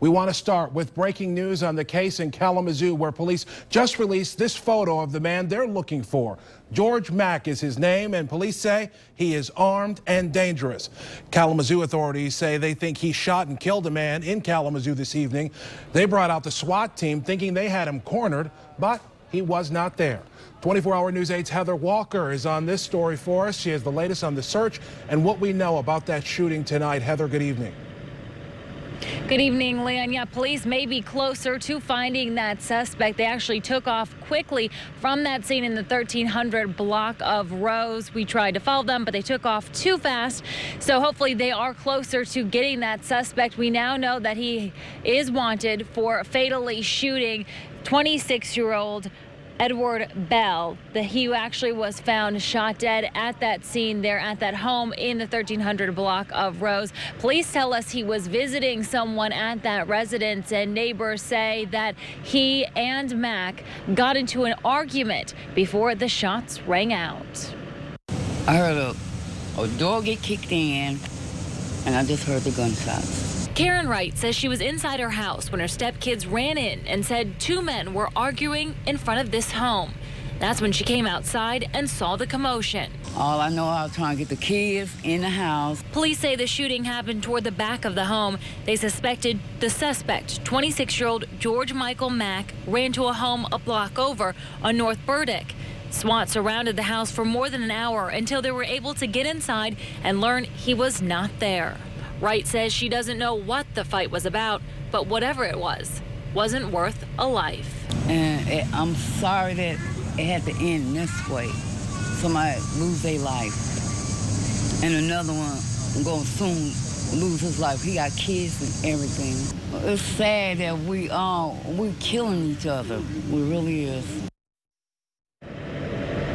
We want to start with breaking news on the case in Kalamazoo where police just released this photo of the man they're looking for. George Mack is his name and police say he is armed and dangerous. Kalamazoo authorities say they think he shot and killed a man in Kalamazoo this evening. They brought out the SWAT team thinking they had him cornered, but he was not there. 24-hour News 8's Heather Walker is on this story for us. She has the latest on the search and what we know about that shooting tonight. Heather, good evening. Good evening, Leon. Yeah, police may be closer to finding that suspect. They actually took off quickly from that scene in the 1300 block of Rose. We tried to follow them, but they took off too fast. So hopefully they are closer to getting that suspect. We now know that he is wanted for fatally shooting 26 year old Edward Bell, the he actually was found shot dead at that scene there at that home in the 1300 block of Rose. Police tell us he was visiting someone at that residence, and neighbors say that he and Mack got into an argument before the shots rang out. I heard a, a door get kicked in, and I just heard the gunshots. Karen Wright says she was inside her house when her stepkids ran in and said two men were arguing in front of this home. That's when she came outside and saw the commotion. All I know, I was trying to get the kids in the house. Police say the shooting happened toward the back of the home. They suspected the suspect, 26-year-old George Michael Mack, ran to a home a block over on North Burdick. SWAT surrounded the house for more than an hour until they were able to get inside and learn he was not there. Wright says she doesn't know what the fight was about, but whatever it was, wasn't worth a life. And it, I'm sorry that it had to end this way. Somebody lose their life. And another one to soon lose his life. He got kids and everything. It's sad that we all, we're killing each other. We really is.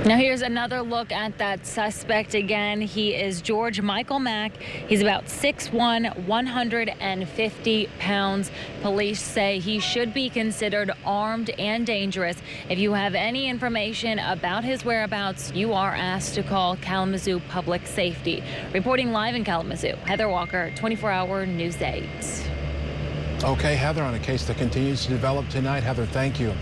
Now here's another look at that suspect again. He is George Michael Mack. He's about 6'1", 150 pounds. Police say he should be considered armed and dangerous. If you have any information about his whereabouts, you are asked to call Kalamazoo Public Safety. Reporting live in Kalamazoo, Heather Walker, 24-hour News 8. Okay, Heather, on a case that continues to develop tonight. Heather, thank you.